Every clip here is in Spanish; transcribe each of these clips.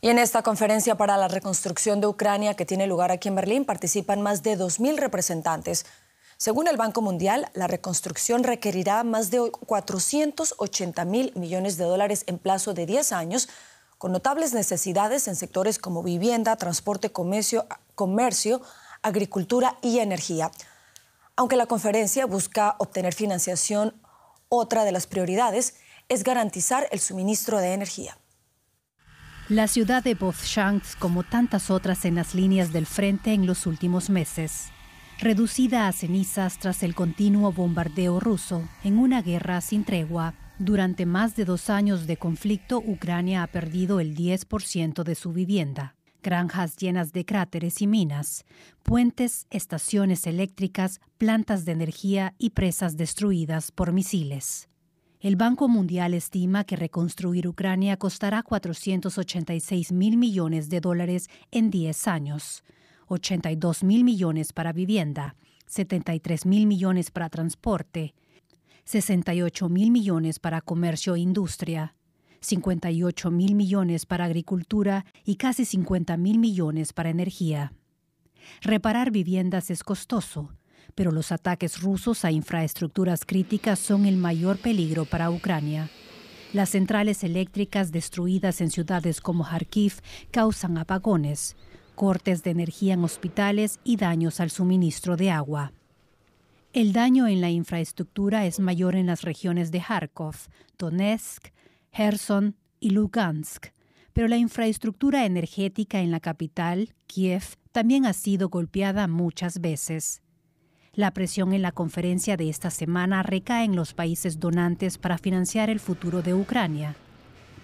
Y en esta conferencia para la reconstrucción de Ucrania que tiene lugar aquí en Berlín participan más de 2.000 representantes. Según el Banco Mundial, la reconstrucción requerirá más de 480 mil millones de dólares en plazo de 10 años, con notables necesidades en sectores como vivienda, transporte, comercio, comercio agricultura y energía. Aunque la conferencia busca obtener financiación, otra de las prioridades es garantizar el suministro de energía. La ciudad de Bozshansk, como tantas otras en las líneas del frente en los últimos meses, reducida a cenizas tras el continuo bombardeo ruso en una guerra sin tregua. Durante más de dos años de conflicto, Ucrania ha perdido el 10% de su vivienda. Granjas llenas de cráteres y minas, puentes, estaciones eléctricas, plantas de energía y presas destruidas por misiles. El Banco Mundial estima que reconstruir Ucrania costará 486 mil millones de dólares en 10 años, 82 mil millones para vivienda, 73 mil millones para transporte, 68 mil millones para comercio e industria, 58 mil millones para agricultura y casi 50 mil millones para energía. Reparar viviendas es costoso, pero los ataques rusos a infraestructuras críticas son el mayor peligro para Ucrania. Las centrales eléctricas destruidas en ciudades como Kharkiv causan apagones, cortes de energía en hospitales y daños al suministro de agua. El daño en la infraestructura es mayor en las regiones de Kharkov, Donetsk, Kherson y Lugansk, pero la infraestructura energética en la capital, Kiev, también ha sido golpeada muchas veces. La presión en la conferencia de esta semana recae en los países donantes para financiar el futuro de Ucrania.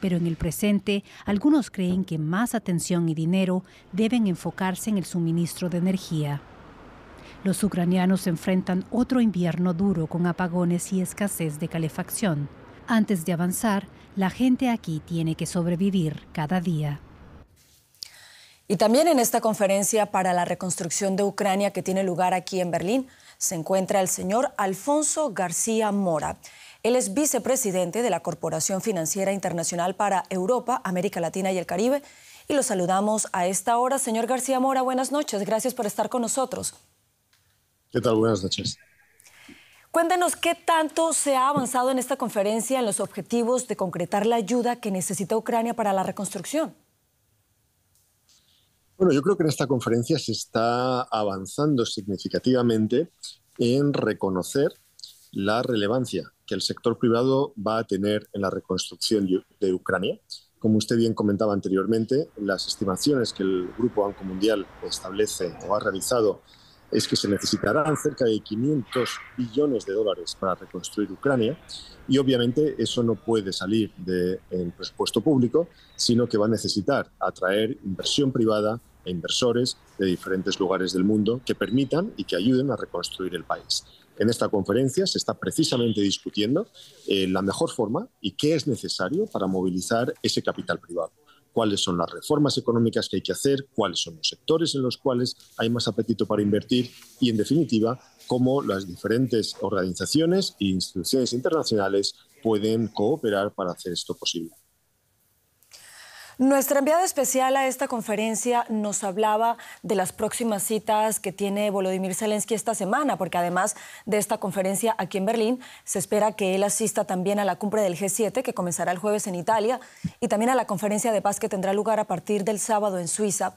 Pero en el presente, algunos creen que más atención y dinero deben enfocarse en el suministro de energía. Los ucranianos enfrentan otro invierno duro con apagones y escasez de calefacción. Antes de avanzar, la gente aquí tiene que sobrevivir cada día. Y también en esta conferencia para la reconstrucción de Ucrania que tiene lugar aquí en Berlín, se encuentra el señor Alfonso García Mora. Él es vicepresidente de la Corporación Financiera Internacional para Europa, América Latina y el Caribe. Y lo saludamos a esta hora. Señor García Mora, buenas noches. Gracias por estar con nosotros. ¿Qué tal? Buenas noches. Cuéntenos qué tanto se ha avanzado en esta conferencia en los objetivos de concretar la ayuda que necesita Ucrania para la reconstrucción. Bueno, yo creo que en esta conferencia se está avanzando significativamente en reconocer la relevancia que el sector privado va a tener en la reconstrucción de Ucrania. Como usted bien comentaba anteriormente, las estimaciones que el Grupo Banco Mundial establece o ha realizado es que se necesitarán cerca de 500 billones de dólares para reconstruir Ucrania y obviamente eso no puede salir del presupuesto público, sino que va a necesitar atraer inversión privada e inversores de diferentes lugares del mundo que permitan y que ayuden a reconstruir el país. En esta conferencia se está precisamente discutiendo eh, la mejor forma y qué es necesario para movilizar ese capital privado cuáles son las reformas económicas que hay que hacer, cuáles son los sectores en los cuales hay más apetito para invertir y, en definitiva, cómo las diferentes organizaciones e instituciones internacionales pueden cooperar para hacer esto posible. Nuestra enviada especial a esta conferencia nos hablaba de las próximas citas que tiene Volodymyr Zelensky esta semana, porque además de esta conferencia aquí en Berlín, se espera que él asista también a la cumbre del G7 que comenzará el jueves en Italia y también a la conferencia de paz que tendrá lugar a partir del sábado en Suiza.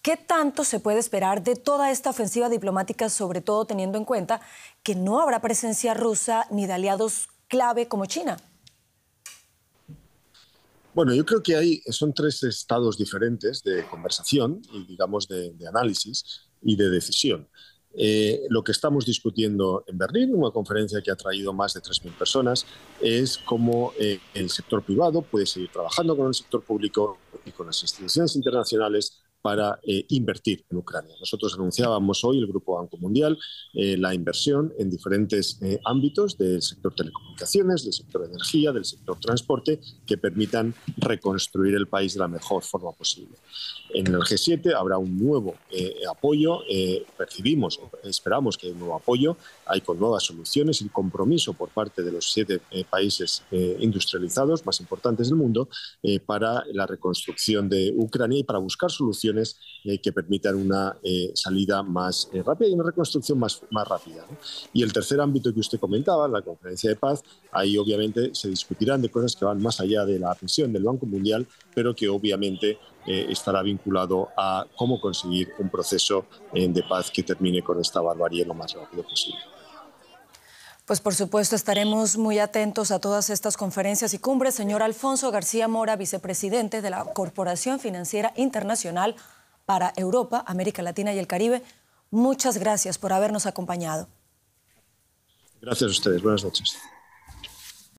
¿Qué tanto se puede esperar de toda esta ofensiva diplomática, sobre todo teniendo en cuenta que no habrá presencia rusa ni de aliados clave como China? Bueno, yo creo que hay, son tres estados diferentes de conversación y, digamos, de, análisis y de decisión. Eh, lo que estamos discutiendo en Berlín, una conferencia que ha traído más de 3.000 personas, es cómo eh, el sector privado puede seguir trabajando con el sector público y con las instituciones internacionales para eh, invertir en Ucrania. Nosotros anunciábamos hoy, el Grupo Banco Mundial, eh, la inversión en diferentes eh, ámbitos del sector telecomunicaciones, del sector energía, del sector transporte, que permitan reconstruir el país de la mejor forma posible. En el G7 habrá un nuevo apoyo, percibimos, esperamos que hay un nuevo apoyo, hay con nuevas soluciones y compromiso por parte de los siete países industrializados más importantes del mundo para la reconstrucción de Ucrania y para buscar soluciones eh, que permitan una eh, salida más eh, rápida y una reconstrucción más, más rápida. Y el tercer ámbito que usted comentaba, la conferencia de paz, ahí obviamente se discutirán de cosas que van más allá de la presión del Banco Mundial, pero que obviamente estará vinculado a cómo conseguir un proceso de paz que termine con esta barbarie lo más rápido posible. Pues por supuesto estaremos muy atentos a todas estas conferencias y cumbres. Señor Alfonso García Mora, vicepresidente de la Corporación Financiera Internacional para Europa, América Latina y el Caribe, muchas gracias por habernos acompañado. Gracias a ustedes. Buenas noches.